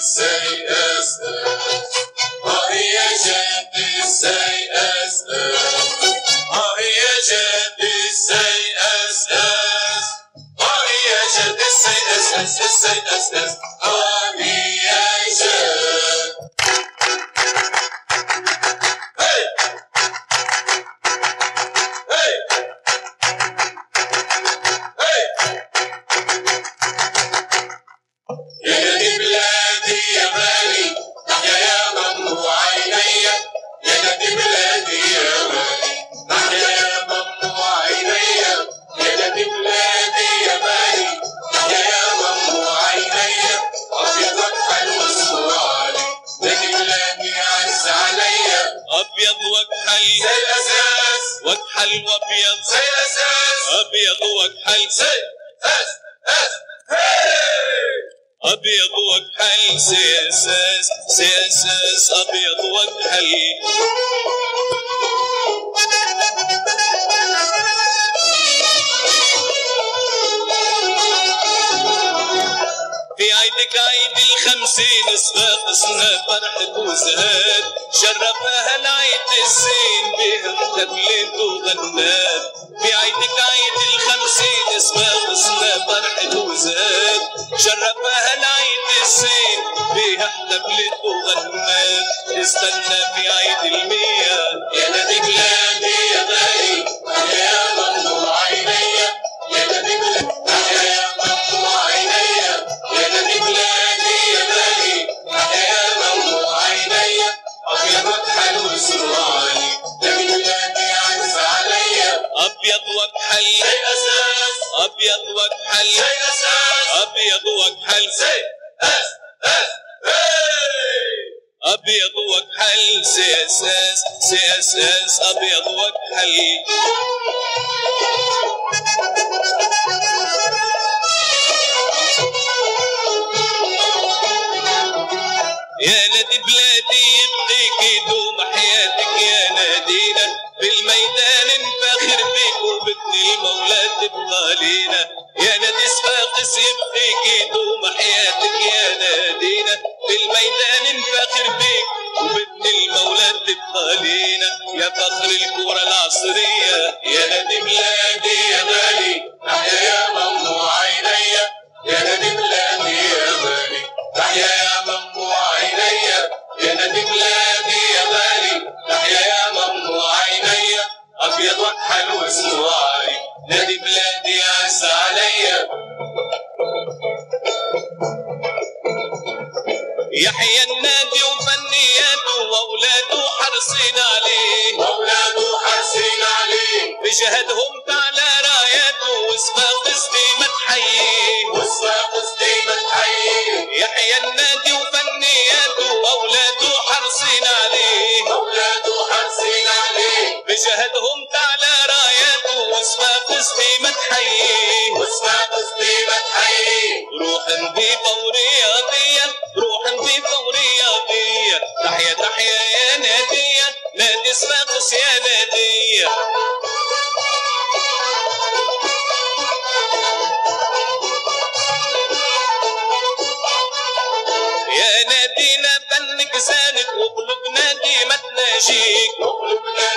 say أبيض وكحل CSS وكحل وأبيض. CSS أبيض وكحل CSS أبيض وكحل سياساس سياساس أبيض وكحل عيدك عيد الخمسين صفاقسنا فرحة وزهاد شرفها العيد الزين بها تبليت وغنات في عيدك عيد الخمسين صفاق سنة فرحة وزهاد شرفها العيد الزين بها تبليت وغنات استنى في عيد المية يا نادي بلادي ابيض وكحل CSS ابيض وكحل ابيض وكحل سي اس اس سي اس اس ابيض وكحل يا نادي بلادي يبقيك يدوم. صفاقس يبقيك يدوم حياتك يا نادينا. بالميدان نفاخر بيك وبدني المولى تبقى لينا. يا فخر الكرة العصرية يا نادي بلادي يا غالي. تحيا يا ممنوع عيني يا نادي بلادي يا غالي. تحيا يا ممنوع عيني يا نادي بلادي يا غالي. تحيا يا ممنوع عيني أبيض وحلو اسمه علي نادي بلادي عز عليا يحيى النادي وفنياته واولاده حرصين عليه. اولاده حرسين عليه. بجهدهم تعلى راياته وصفاقس ديما تحييه والساقس دايما تحييه يحيى النادي وفنياته واولاده حرصين عليه. اولاده حرسين عليه. بجهدهم تعلى راياته وصفاقس ديما تحييه والساقس دايما تحييه روحا نظيفة صفاقس يا نادية يا نادينا فنك زانك وقلوبنا ديما تناجيك وقلوبنا